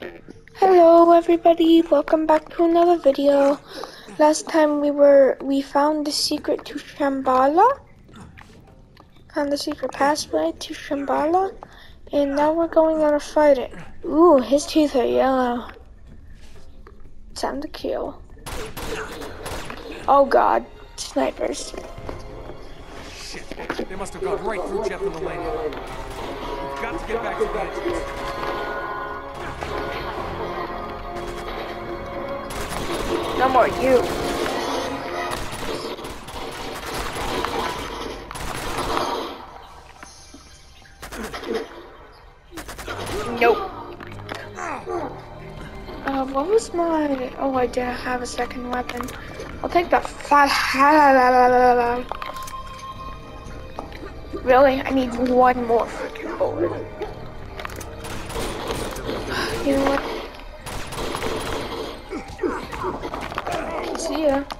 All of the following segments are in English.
Hello everybody, welcome back to another video. Last time we were we found the secret to Shambhala. Found the secret passway to Shambhala. And now we're going on a fight it. Ooh, his teeth are yellow. Time to kill. Oh god, snipers. Shit, they must have gone right through Jeff and the landing. We've got to get back to the entrance. No more you. Nope. Uh, what was my... Oh, I didn't have a second weapon. I'll take the five... Really? I need one more freaking bullet. You know what? See ya.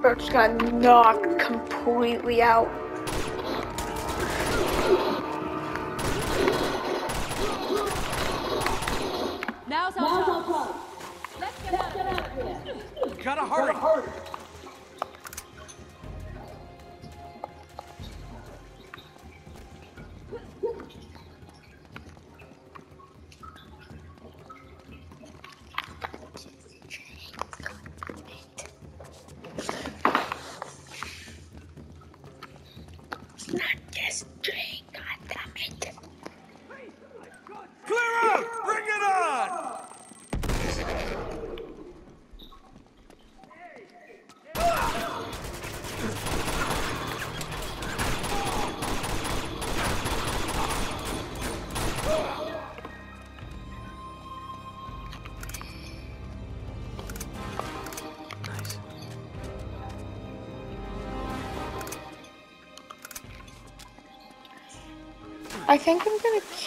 Bro just got knocked completely out. Now's our time. Let's get out of here. Gotta hurry! It's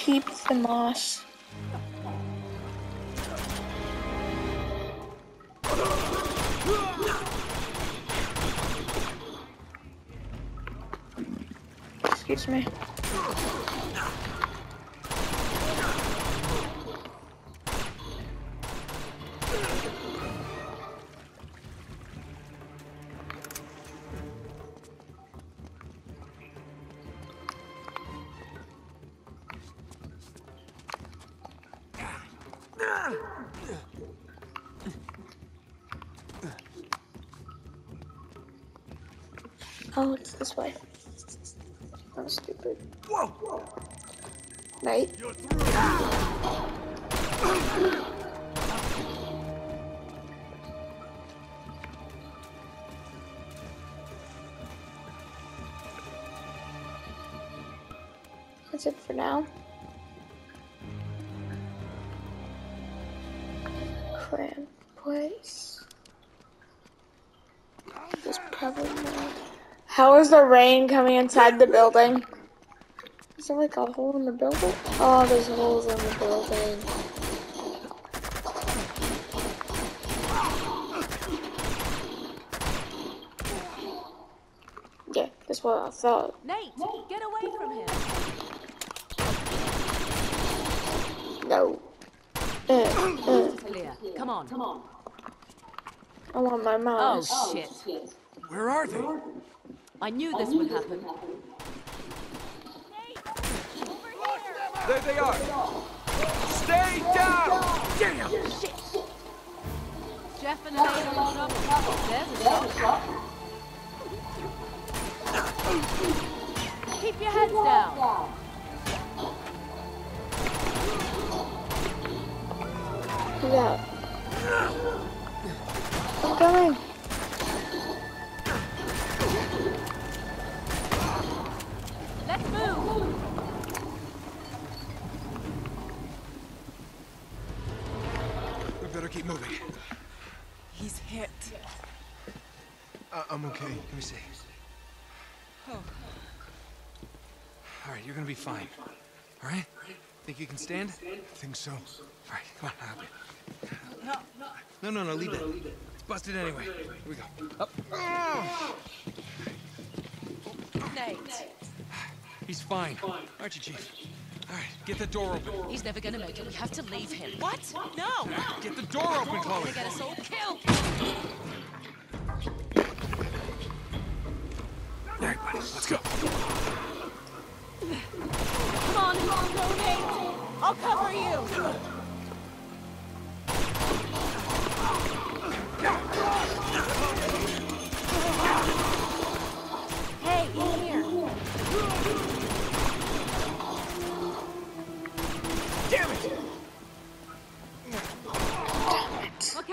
keep the moss. Excuse me. Oh, it's this way. I'm stupid. Whoa! You're! That's it for now. How is the rain coming inside the building? Is there like a hole in the building? Oh, there's holes in the building. Yeah, that's what I thought. Nate, get away from him. No. Uh, uh, come on. Come on. I want my Oh, mouse. shit. Where are they? I knew this would happen. There they are! Stay down! Damn! Jeff and Nate are in trouble. There's a shot. Keep your heads down. Who's out? I'm coming. We better keep moving. He's hit. Uh, I'm okay. Let me see. Oh. All right, you're gonna be fine. All right? Think you can stand? Think so. All right, come on. No, no, no, no, leave it. It's busted anyway. Here we go. Up. Oh. Nate. He's fine. Aren't you, Chief? All right, get the door open. he's never gonna make it. We have to leave him. What? No! Get the door open, Chloe. Gonna get us all killed! All right, buddy, let's go. Come on, go Nate! I'll cover you!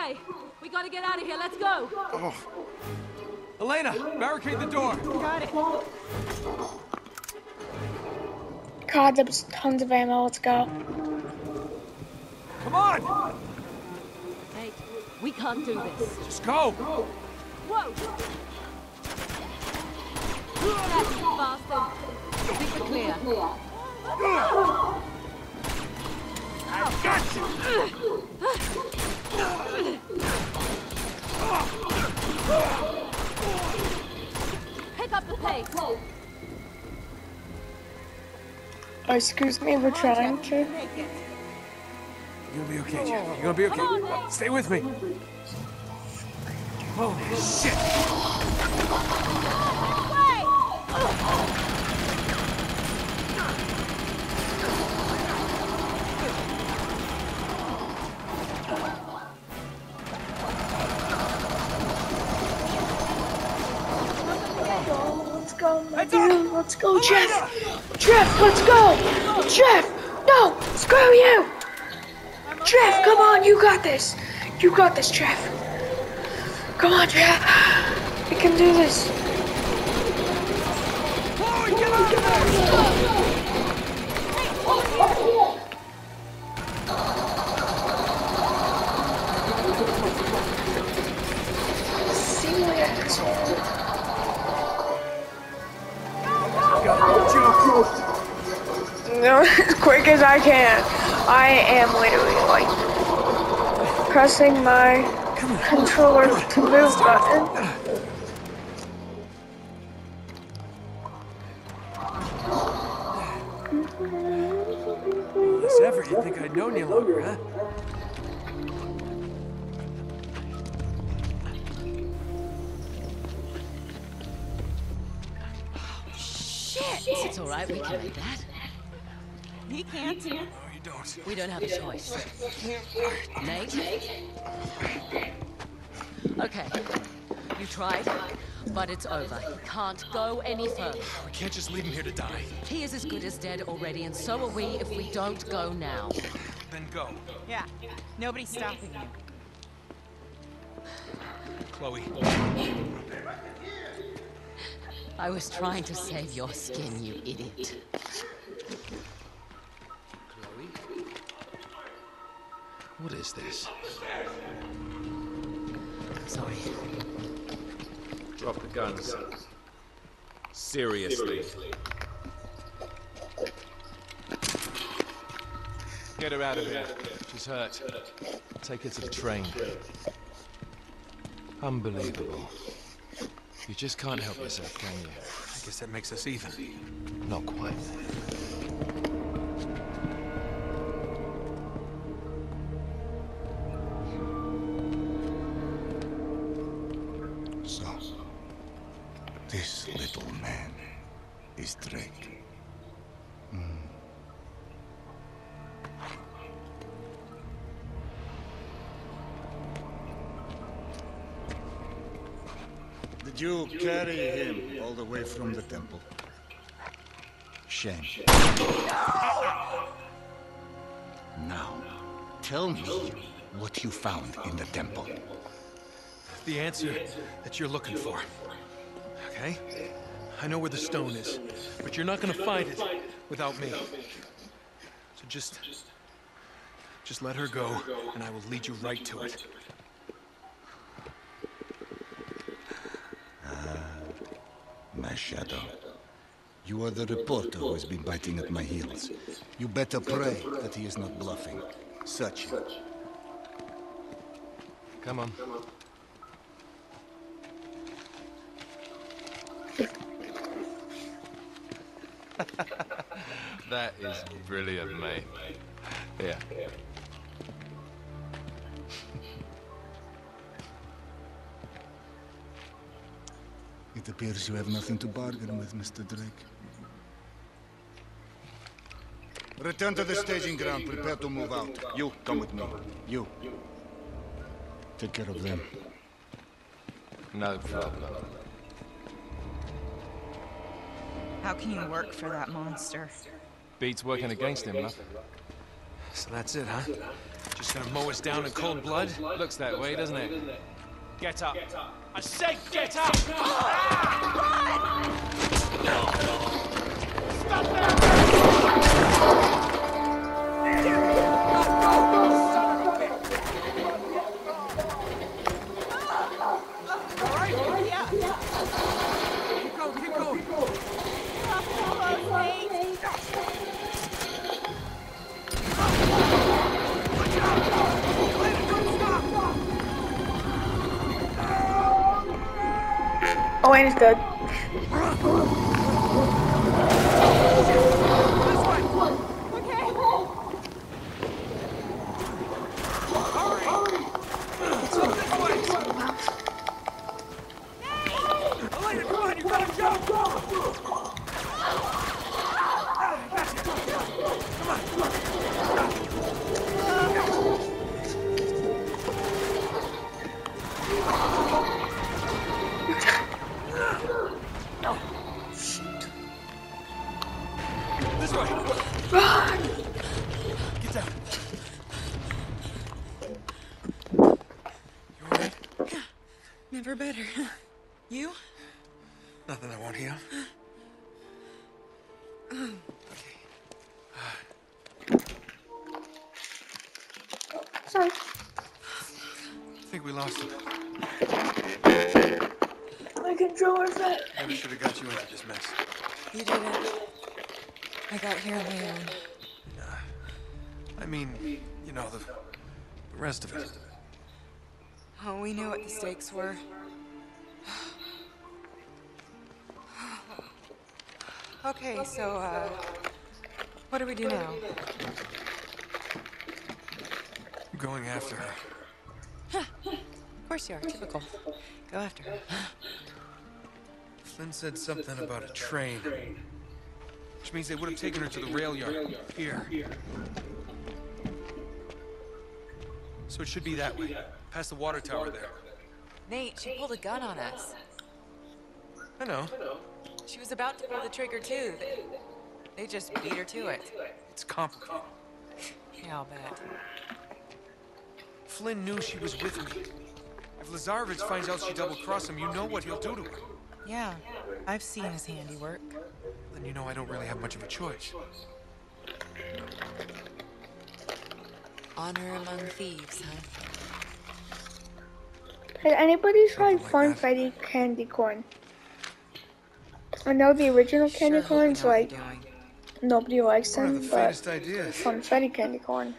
Okay, we gotta get out of here. Let's go! Oh. Elena, barricade the door. Got it. God, there's tons of ammo. Let's go. Come on, Nate, we can't do this. just go. Whoa! That's faster. I think we're clear. I got you. Pick up the pace. Oh, excuse me, we're trying to. You're gonna be okay, Jeff. You're gonna be okay. On, Stay with me. Holy shit! Let's Let's go, Jeff. Jeff, let's go. Jeff, no, screw you. Jeff, come on, you got this. You got this, Jeff. Come on, Jeff. We can do this. As quick as I can't. I am literally like pressing my controller to move button. Less ever, you'd think I'd known you longer, huh? Shit! It's all right. We can make that. He can't. No, you don't. We don't have a choice. Nate? Okay. You tried, but it's over. He can't go any further. We can't just leave him here to die. He is as good as dead already, and so are we if we don't go now. Then go. Yeah. Nobody's stopping you. Chloe. I was trying to save your skin, you idiot. What is this? Sorry. Drop the guns. Seriously. Get her out of here. She's hurt. Take her to the train. Unbelievable. You just can't help yourself, can you? I guess that makes us even. Not quite. Shame. Now, tell me what you found in the temple. The answer that you're looking for. Okay? I know where the stone is, but you're not gonna find it without me. So just. Just let her go, and I will lead you right to it. Ah, my shadow. You are the reporter who has been biting at my heels. You better pray that he is not bluffing. Search him. Come on. that is brilliant, mate. Yeah. Appears you have nothing to bargain with, Mr. Drake. Return to the staging ground. Prepare to move out. You, come with me. You. Take care of them. No problem. How can you work for that monster? Beats working against him, love. So that's it, huh? Just gonna mow us down in cold blood? Looks that way, doesn't it? Get up. I said get up! Oh, Owen is dead. This Never should have got you into this mess. You did it. I got here on my own. I mean, you know, the, the rest of it. Oh, we knew what the stakes were. Okay, so, uh, what do we do now? I'm going after her. Of course you are, typical. Go after her. Flynn said something about a train. Which means they would have taken her to the rail yard. Here. So it should be that way. Past the water tower there. Nate, she pulled a gun on us. I know. She was about to pull the trigger too. They, they just beat her to it. It's complicated. Yeah, I'll bet. Flynn knew she was with me. If Lazarevic finds out she double-crossed him, you know what he'll do to her. Yeah, I've seen his handiwork. Then you know I don't really have much of a choice. Honor among thieves, huh? Has anybody tried like Fun that. Freddy candy corn? I know the original candy Sure hope corns, like nobody likes One of them, the but faintest ideas. Fun Freddy candy corn,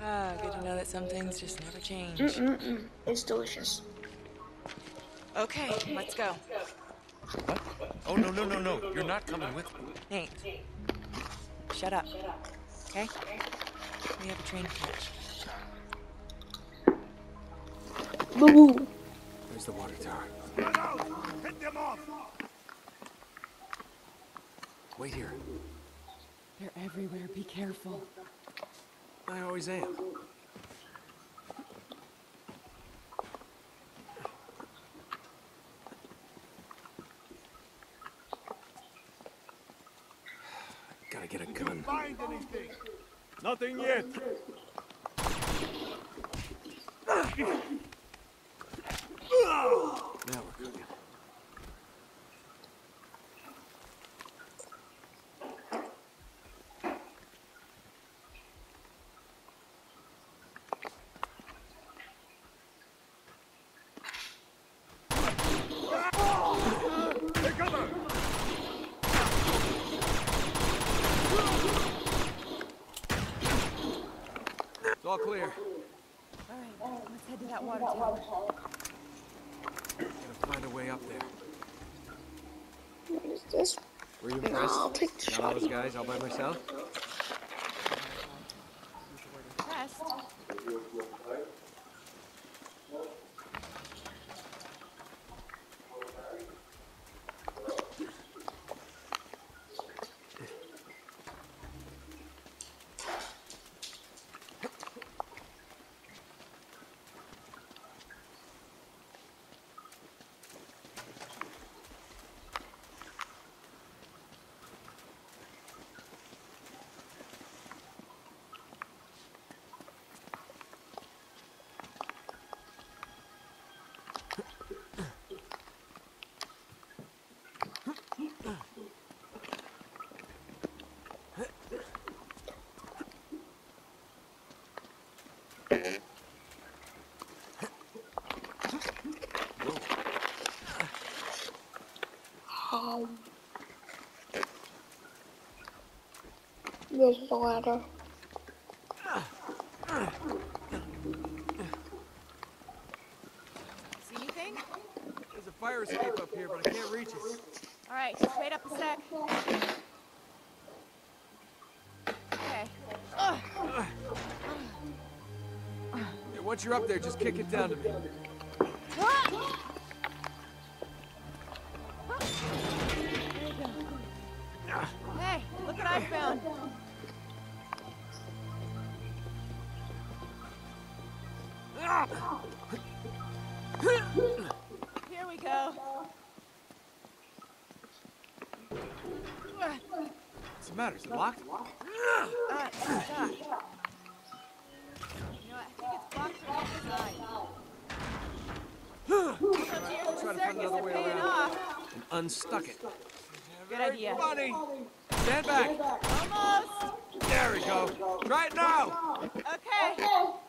Ah, good to know that some things just never change. Mm-mm-mm. it's delicious. Okay, let's go. What? Oh, no, no, no, no. You're not coming with me. Nate, shut up. Okay? We have a train to catch. Boo boo. There's the water tower. Get out! Hit them off! Wait here. They're everywhere. Be careful. I always am. Gotta get a gun. Nothing yet. Now we're cooking. All clear. All right, let's head to that water tower. Gotta find a way up there. What is this? Were you No. I'll take the Got all those guys all by myself? Impressed. Um, there's the ladder. See anything? There's a fire escape up here, but I can't reach it. All right, just wait up a sec. Okay. Ugh. Hey, once you're up there, just kick it down to me. Found. Here we go. What's the matter? Is it locked? Uh, stuck. You know, I think it's blocked from the inside. Try to find another way around and unstuck it. Good idea. Funny. Stand back. Almost. There we go. Try it now. Okay. Now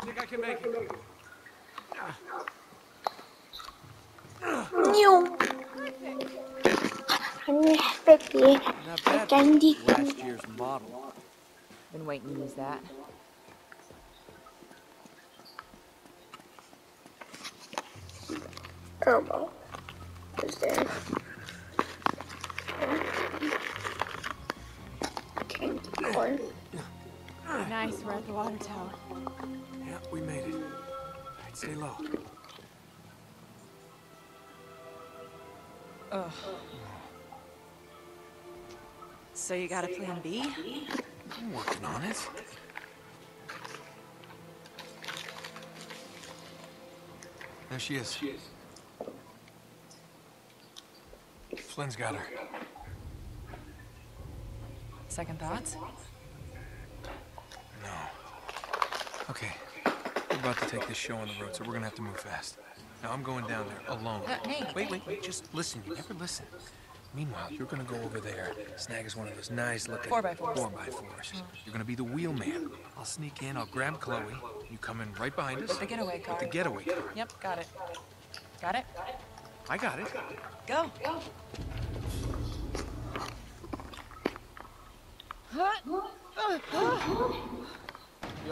Think I can make it? No. I'm happy. Not bad. Candy. Last year's model. Been waiting to use that. Oh, Elmo. Is there? Candy corn. Nice, we're at the water tower. Yeah, we made it. All right, stay low. Ugh. So you got a plan B? I'm working on it. There she is. Flynn's got her. Second thoughts? No. Okay. We're about to take this show on the road, so we're gonna have to move fast. Now I'm going down there alone. Uh, hey, wait, wait, wait. Just listen. You never listen. Meanwhile, you're gonna go over there, snag us one of those nice looking Four by fours. Four by fours. You're gonna be the wheelman. I'll sneak in. I'll grab Chloe. You come in right behind us. With the getaway car. With the getaway car. Yep, got it. Got it? I got it. Go. Go. You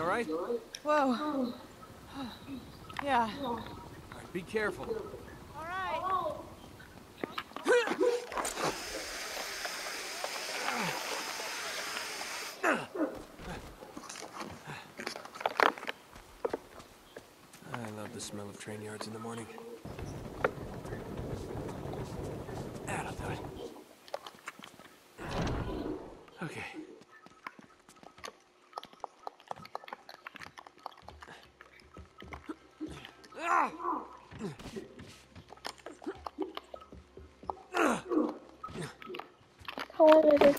all right? Whoa. Yeah. All right, be careful. All right. I love the smell of train yards in the morning. Out of that. Okay.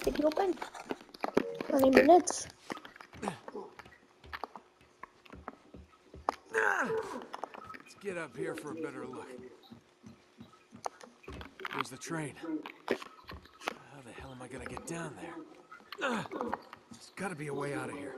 Long has open? 20 minutes. Let's get up here for a better look. There's the train. How the hell am I gonna get down there? There's gotta be a way out of here.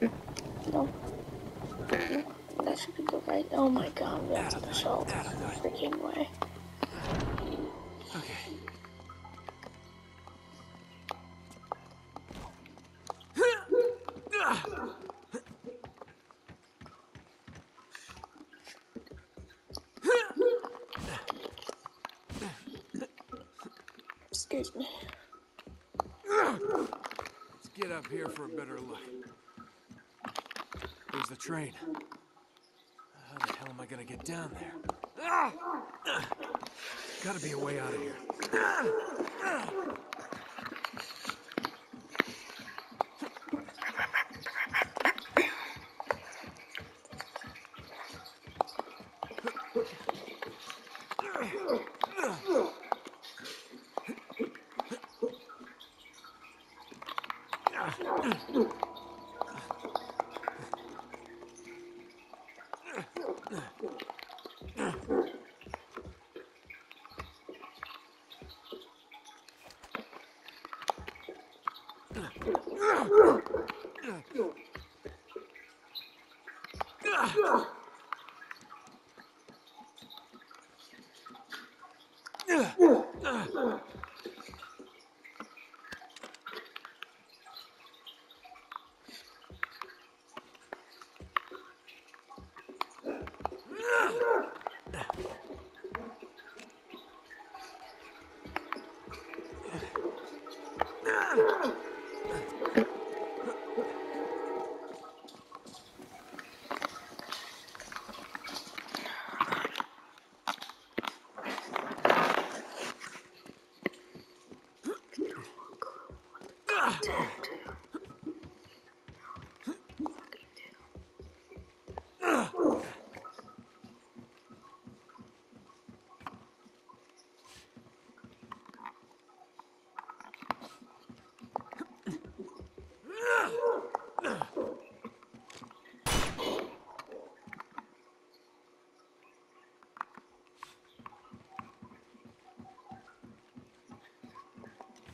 No. That should be good, right? Oh my god, that's the salt. Freaking way. Okay. Train. Uh, how the hell am I gonna get down there? Ah! Gotta be a way out of here. Ah! Ah!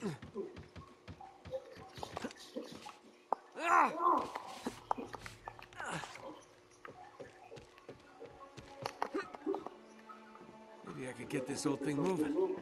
Maybe I could get this old thing moving.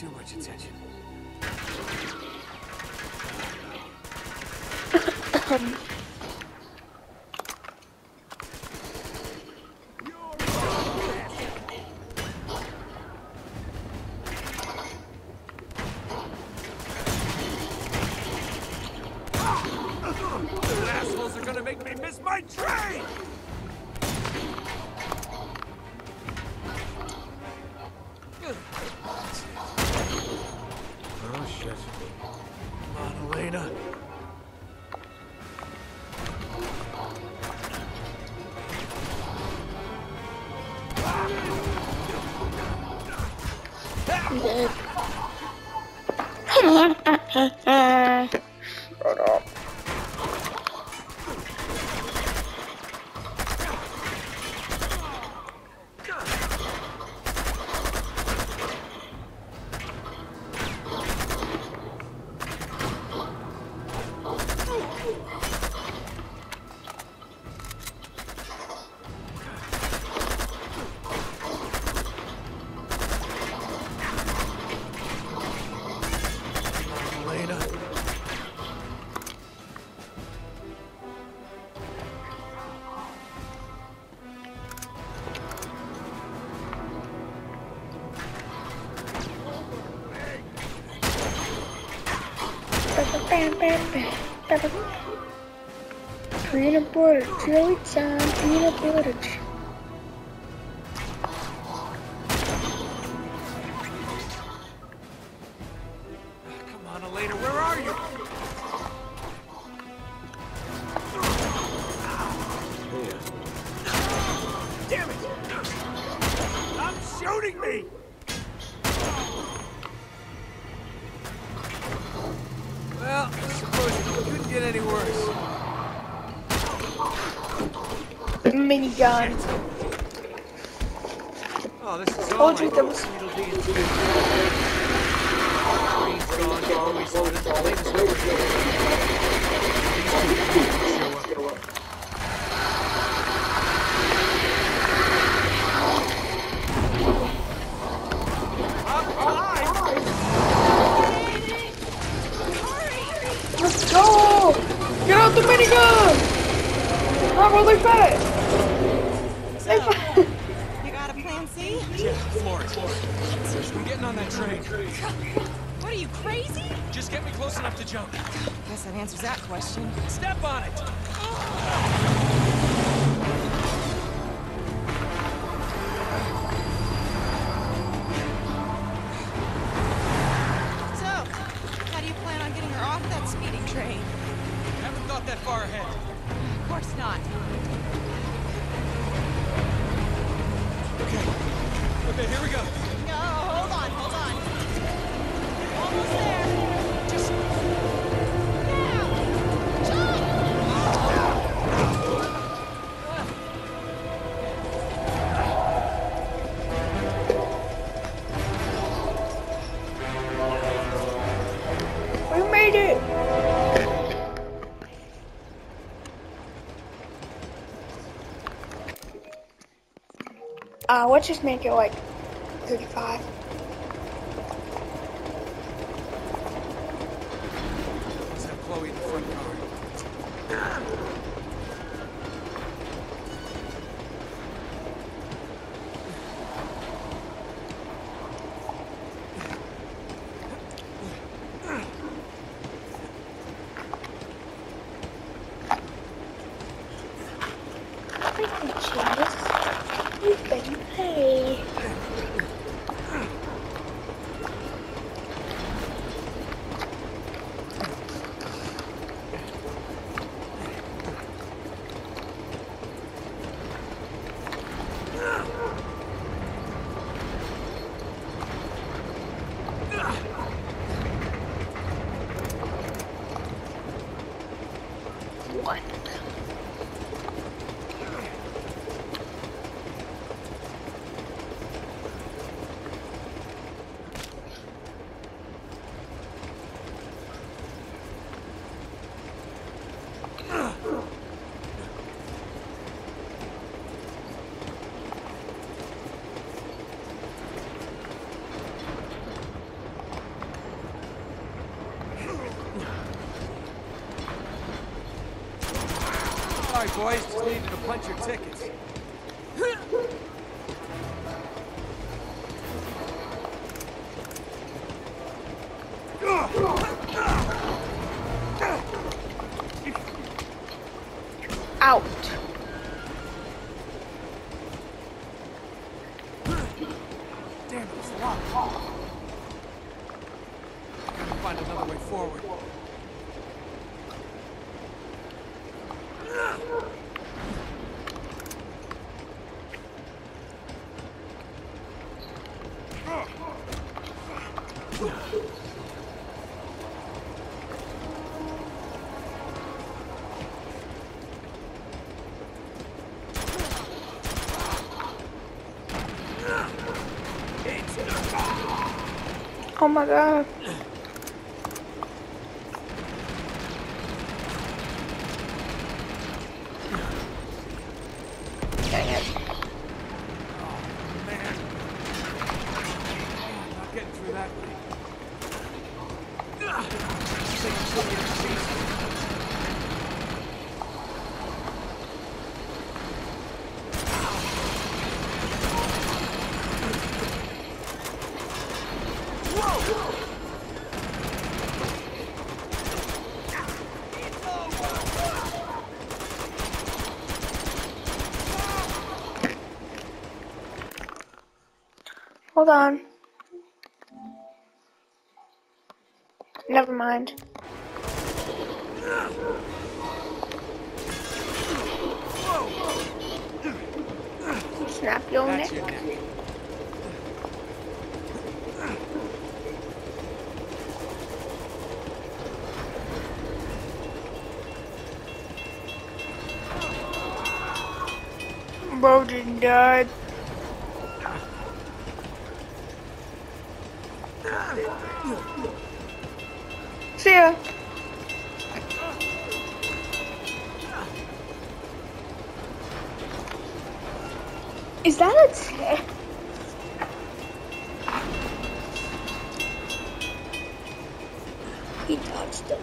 Too much attention. Those On, Elena. Shut Minigun. Oh, this is all Told you there was- Tweedledee and Tweedledee. Green's gone, Chloe's on it, the latest number two. These two show up. Let's go! Get out the minigun! Come really fast! I'm getting on that train. What are you, crazy? Just get me close enough to jump. Guess that answers that question. Step on it. So, Uh, let's just make it like 35. Let's have Chloe in the front car. Cheers. You've been paid. What? All right, boys, just needed to punch your tickets. Oh my god. Dang it. Man. Not getting through that way. Ugh. Think I'm still getting chased. Hold on. Never mind. Snap your neck. That's your neck. Bro just died. See ya. Is that a tick? He touched him.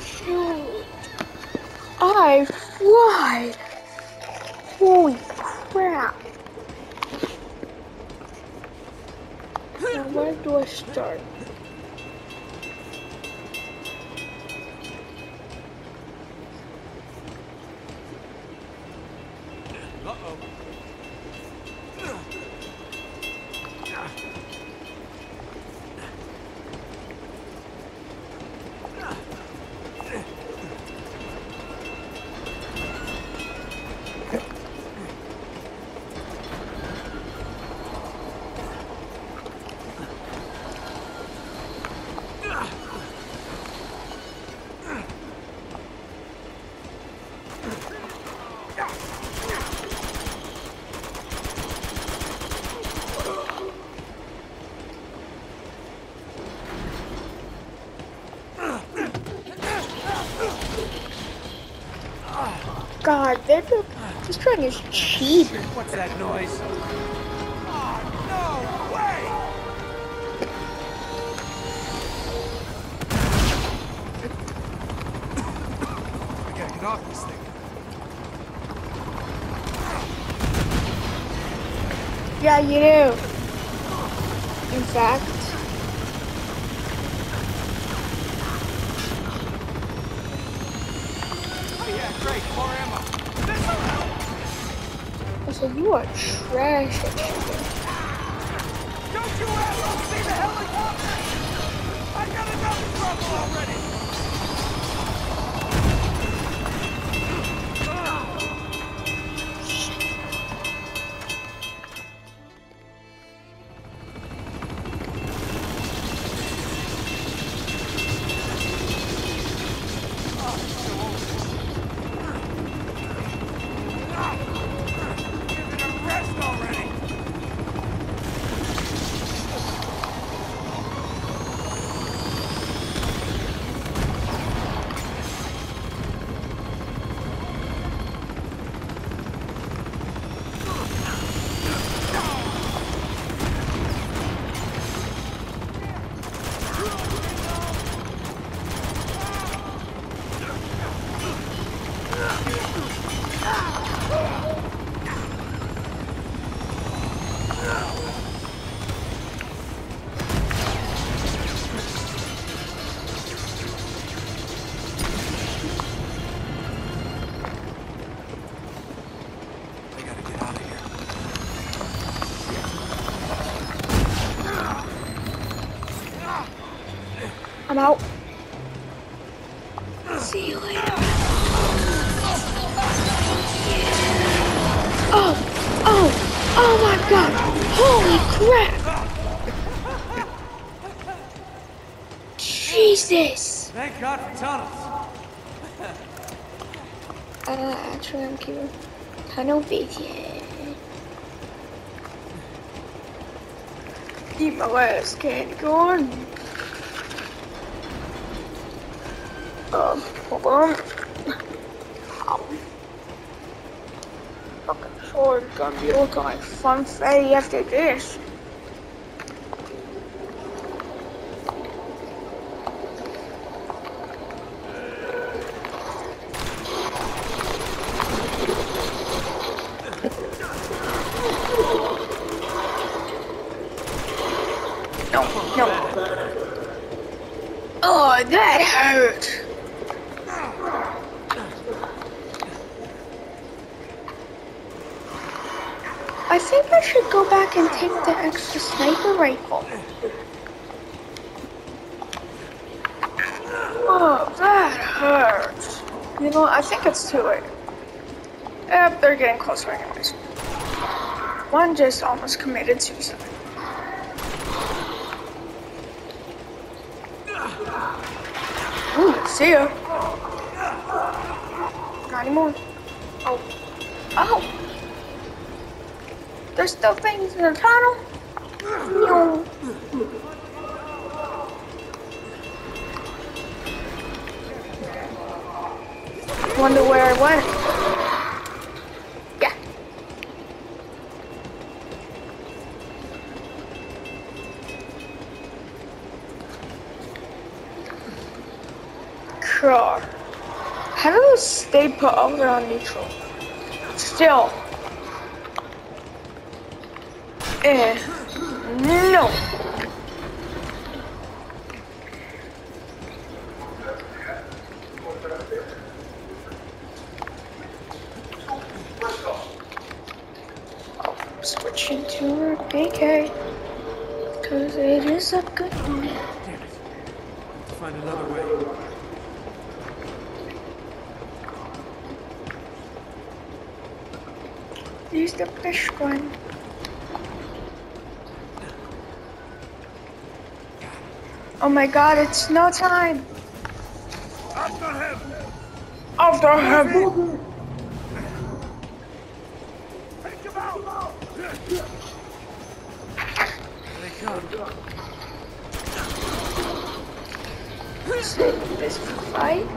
Shoot. I flied. Holy crap. Now where do I start? Uh-oh. They're, this train is cheap. What's that noise? Oh, no way! I gotta get off this thing. Yeah, you do. In fact, Oh yeah, great, more ammo. This'll said you are trash at shooting. Don't you see the helicopter? I got enough trouble already! I'm out. See you later. Oh, oh, oh my god. Holy crap. Jesus. Thank God for tunnels. Uh, actually, I'm keeping tunnel vision. Keep my last candy going. Um, hold on. Ow. Fucking sword gonna be looking like fun fatty after this. No, no. Oh, that hurt. I think I should go back and take the extra rifle. Oh, that hurts. You know, I think it's too late. Yep, they're getting closer anyways. One just almost committed suicide. Ooh, see ya. Not anymore. Oh. Oh! There's still things in the tunnel. Wonder where I went. Yeah. Car. How do those stay put over on neutral? Still. Eh. No. I'll switch into a PK. Cause it is a good one. Damn it. Find another way. Use the fish one. Oh my god, it's no time. After him! After him. Take him out! Here they come. Save this fight.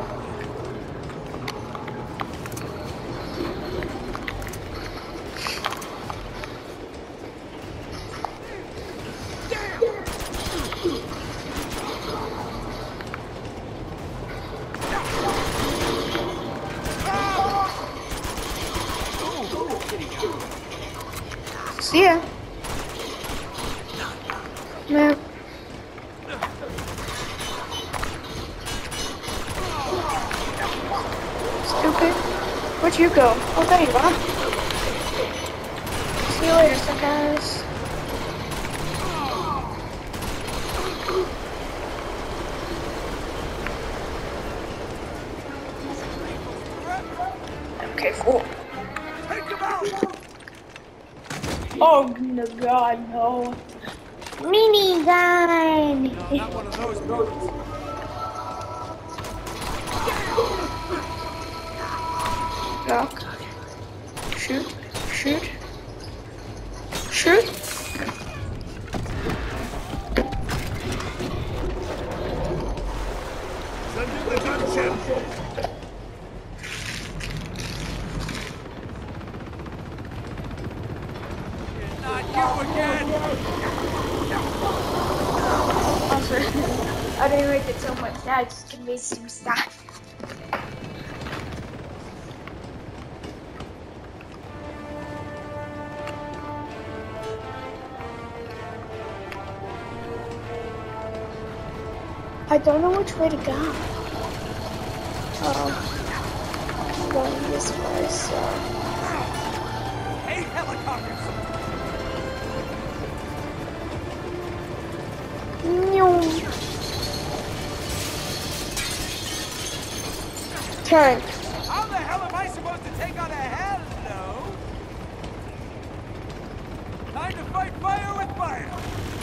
See ya. don't know which way to go. Oh, I'm going this way, so. Hey, helicopters! Turn. How the hell am I supposed to take on a hell no? Time to fight fire with fire!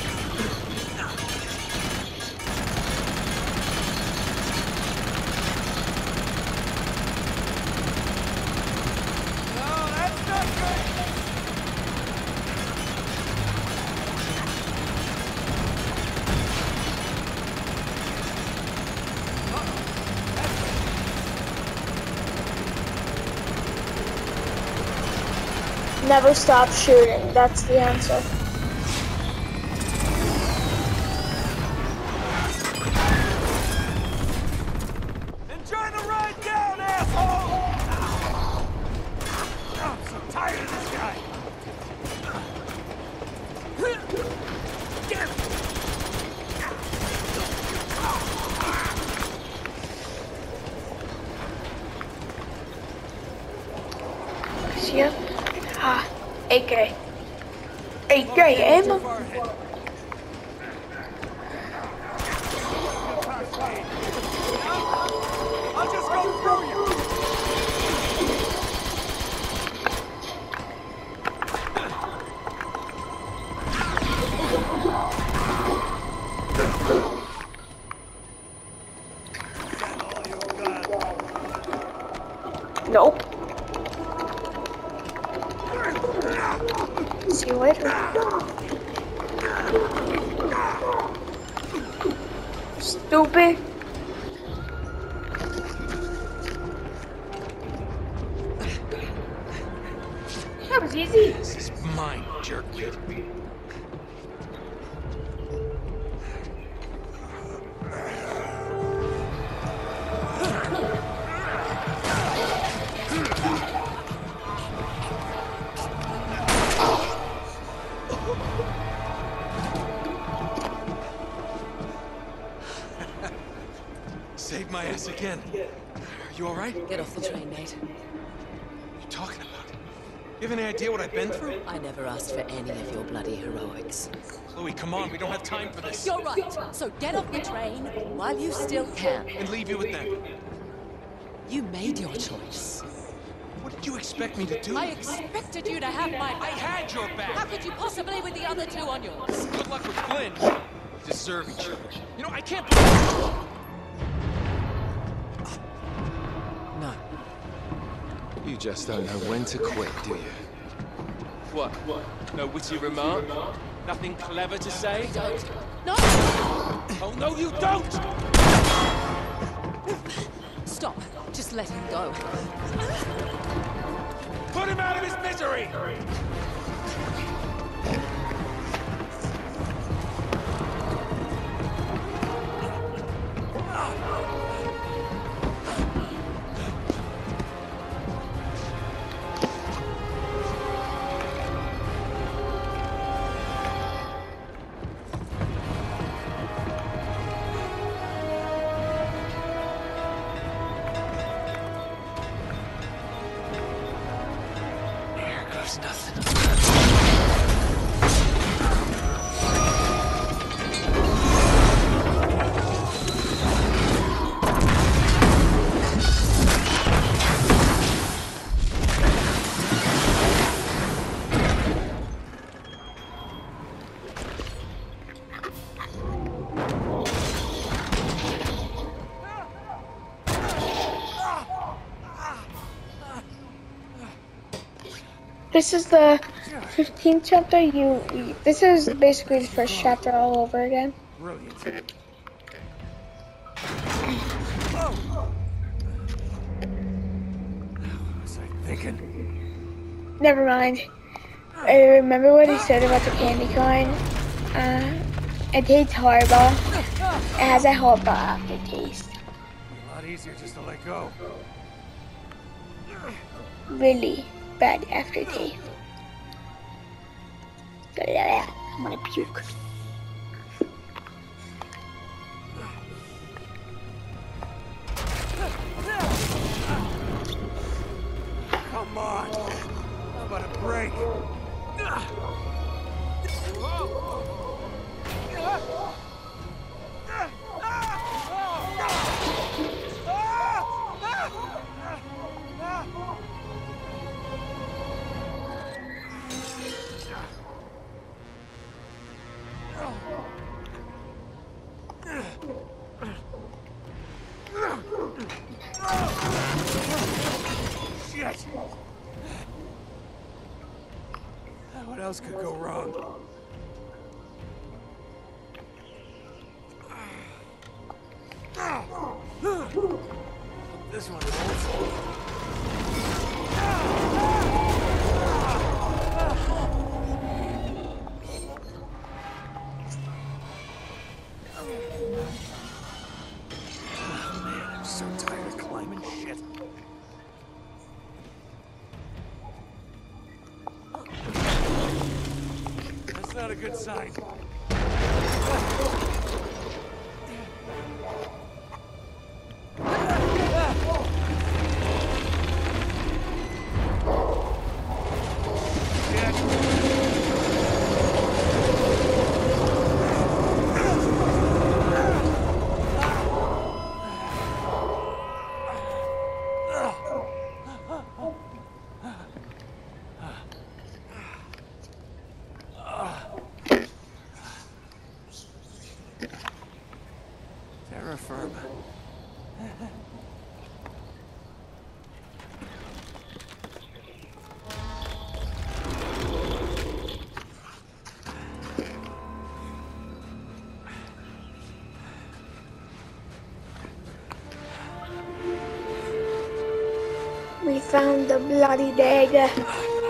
Never stop shooting. That's the answer. Stupid. That I've been through? I never asked for any of your bloody heroics. Chloe, come on, we don't have time for this. You're right. So get off the train while you still can. And leave you with them. You made your choice. What did you expect me to do? I expected you to have my back. I had your back! How could you possibly with the other two on yours? Good luck with Flynn. You deserve each other. You know, I can't believe... No. You just don't know when to quit, do you? What? No witty remark? Nothing clever to say? Don't. No! Oh, no, you don't! Stop. Just let him go. Put him out of his misery! This is the 15th chapter. You, you- this is basically the first chapter all over again. Brilliant. What was I thinking? Never mind. I remember what he said about the candy corn. Uh, it tastes horrible. It has a horrible aftertaste. A lot easier just to let go. Really bad aftertaste. I'm gonna puke. Come on! How about a break? else could go wrong? inside. We found the bloody dagger.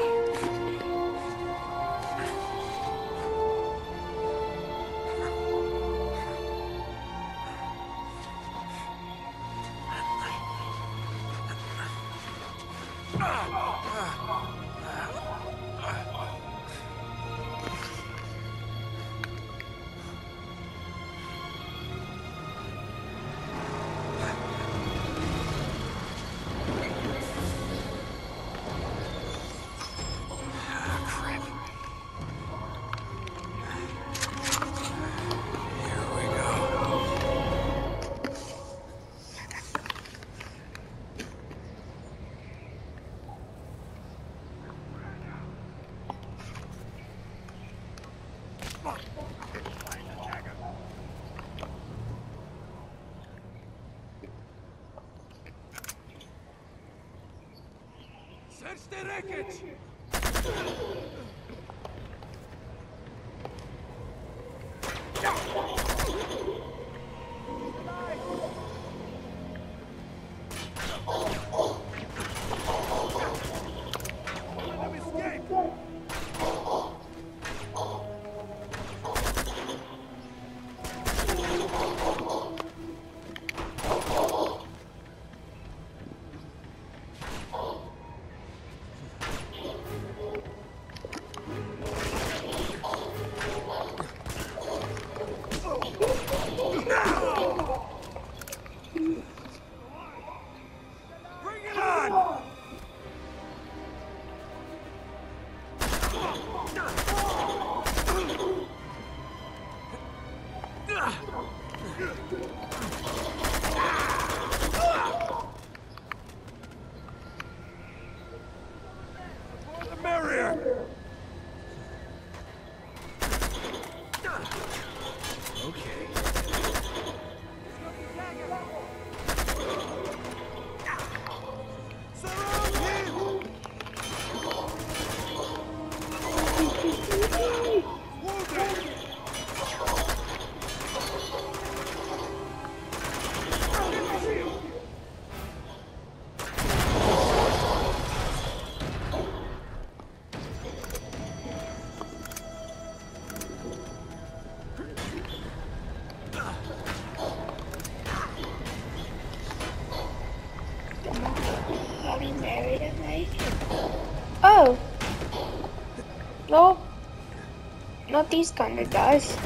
these kind of guys.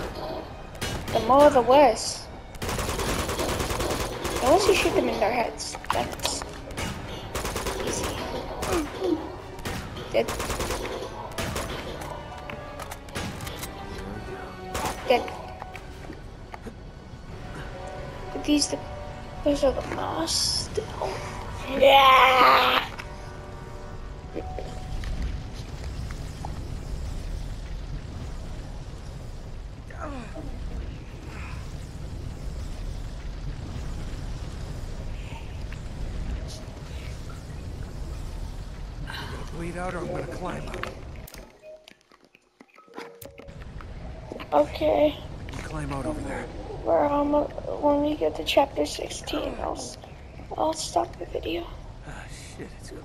The more the worse. Unless you shoot them in their head. bleed out or I'm gonna climb up. Okay. You climb out over there. We're almost, when we get to chapter 16, I'll, I'll stop the video. Ah, shit, it's cold.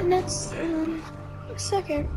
And that's, um, second.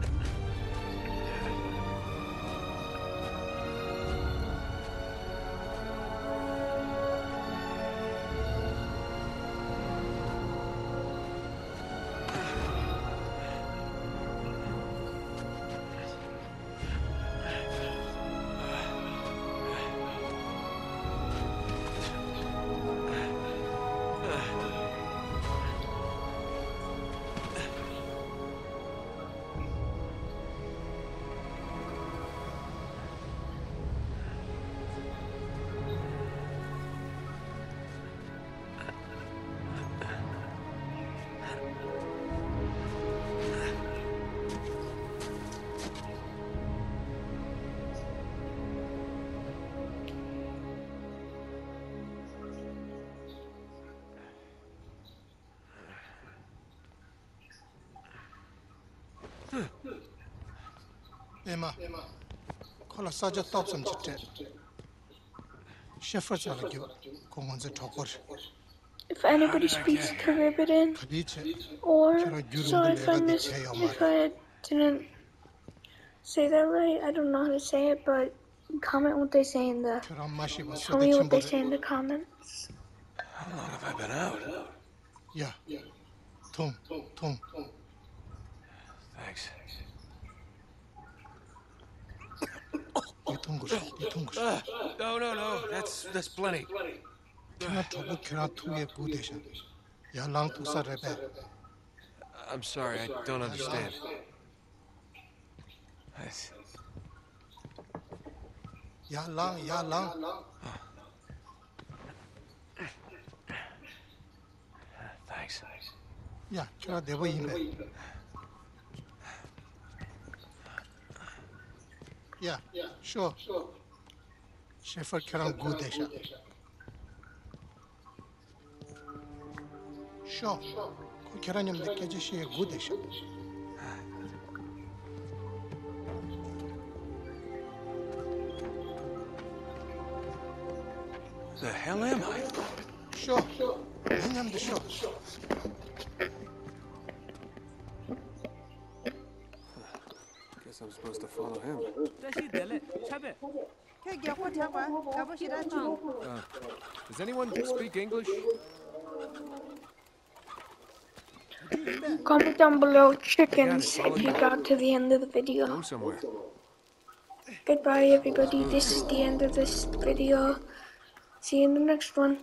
Emma, kola saja topsam chitte. Shepherd chala gyo, kongon ze thokor. If anybody speaks Caribbean, or, Kira gyurumbu sorry if I lega miss, if. I didn't say that right, I don't know how to say it, but comment what they say in the, Kira mashi was tell me what they say in the comments. How long have I been out? Yeah. Tum, tum. Thanks. Di tungush, di tungush. No, no, no. That's that's plenty. Kira thobo kira tuye budesha. Ya lang tusa rebe. I'm sorry, I don't understand. Ya lang, ya lang. Thanks. Ya, kira debo yinbe. Yeah, sure. Shepherd kira gudesha. Sure. Ko kira nyam de keje she gudesha. The hell am I? Sure. Nyam de sure. Guess I'm supposed to follow him. Uh, does anyone speak English? Comment down below chickens if you got to the end of the video. Go somewhere. Goodbye everybody, this is the end of this video. See you in the next one.